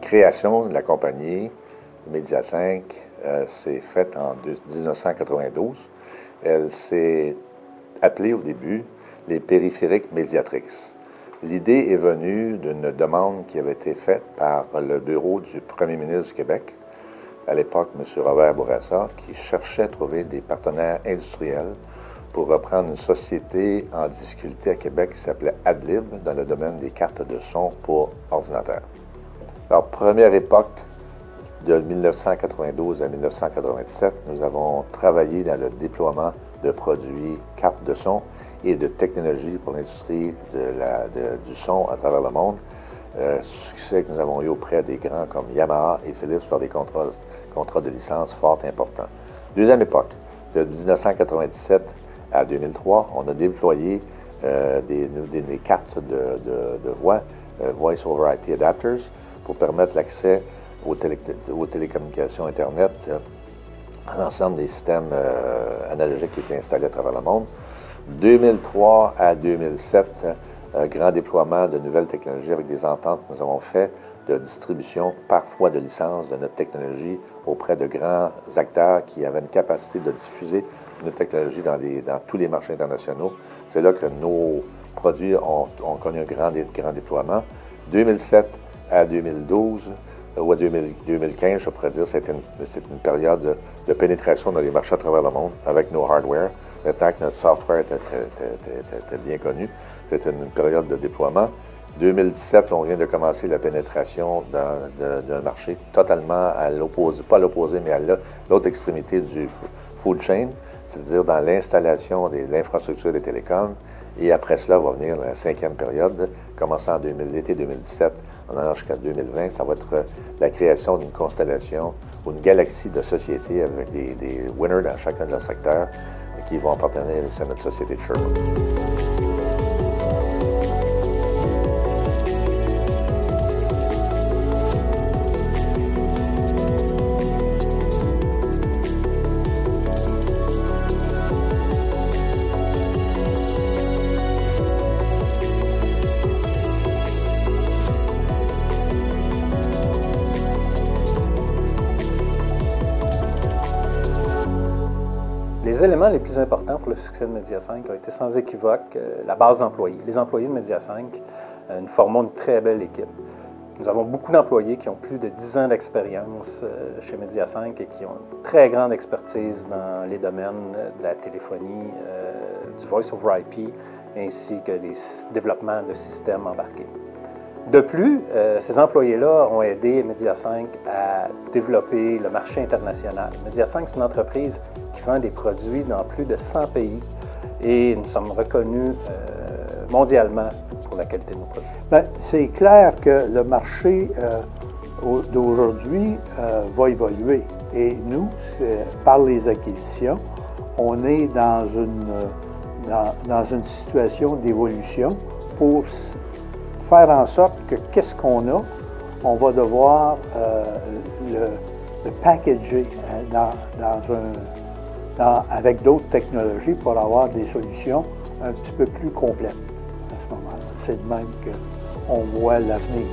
création de la compagnie Media 5 s'est faite en 1992. Elle s'est appelée au début les périphériques Mediatrix. L'idée est venue d'une demande qui avait été faite par le bureau du premier ministre du Québec, à l'époque M. Robert Bourassa, qui cherchait à trouver des partenaires industriels pour reprendre une société en difficulté à Québec qui s'appelait Adlib dans le domaine des cartes de son pour ordinateur. Alors, première époque, de 1992 à 1997, nous avons travaillé dans le déploiement de produits cartes de son et de technologies pour l'industrie du son à travers le monde. Euh, succès que nous avons eu auprès des grands comme Yamaha et Philips par des contrats, contrats de licence fort importants. Deuxième époque, de 1997 à 2003, on a déployé euh, des, cartes de, voix, euh, Voice over IP Adapters, pour permettre l'accès aux, télécommunications Internet euh, à l'ensemble des systèmes analogiques qui étaient installés à travers le monde. 2003 à 2007, un grand déploiement de nouvelles technologies avec des ententes que nous avons fait de distribution, parfois de licence de notre technologie auprès de grands acteurs qui avaient une capacité de diffuser notre technologie dans, tous les marchés internationaux. C'est là que nos produits ont, connu un grand, grand déploiement. 2007 à 2012, ou à 2015, je pourrais dire, c'est une, une, période de, pénétration dans les marchés à travers le monde avec nos hardware. Temps que notre software était, bien connu, c'était une période de déploiement. 2017, on vient de commencer la pénétration d'un marché totalement à l'opposé, pas à l'opposé, mais à l'autre extrémité du food chain, c'est-à-dire dans l'installation de l'infrastructure des télécoms. Et après cela va venir la cinquième période, commençant en l'été 2017, en allant jusqu'à 2020. Ça va être euh, la création d'une constellation ou une galaxie de sociétés avec des, winners dans chacun de leurs secteurs qui vont appartenir à notre société de Sherwood. Les éléments les plus importants pour le succès de Media 5 ont été sans équivoque euh, la base d'employés. Les employés de Media 5, euh, nous formons une très belle équipe. Nous avons beaucoup d'employés qui ont plus de 10 ans d'expérience euh, chez Media 5 et qui ont une très grande expertise dans les domaines de la téléphonie, du voice over IP, ainsi que les développements de systèmes embarqués. De plus, euh, ces employés-là ont aidé Media 5 à développer le marché international. Media 5, c'est une entreprise qui vend des produits dans plus de 100 pays et nous sommes reconnus euh, mondialement pour la qualité de nos produits. Ben, c'est clair que le marché euh, d'aujourd'hui va évoluer et nous, par les acquisitions, on est dans une, dans une situation d'évolution pour faire en sorte que qu'est-ce qu'on a, on va devoir euh, le, packager euh, avec d'autres technologies pour avoir des solutions un petit peu plus complètes à ce moment-là. C'est de même qu'on voit l'avenir.